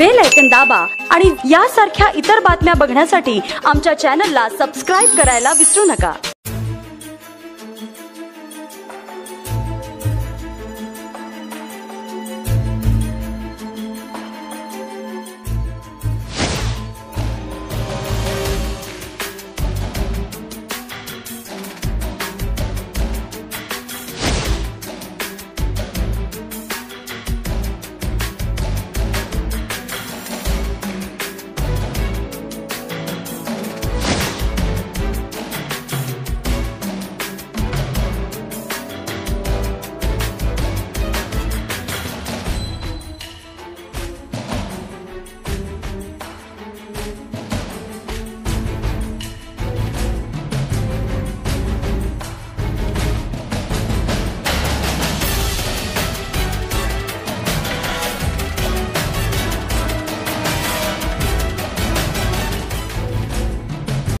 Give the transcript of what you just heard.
Bell ऐकन दाबा आणि यासारख्या इतर बातम्या बघण्यासाठी आमच्या चॅनलला सबस्क्राईब करायला विसरू नका.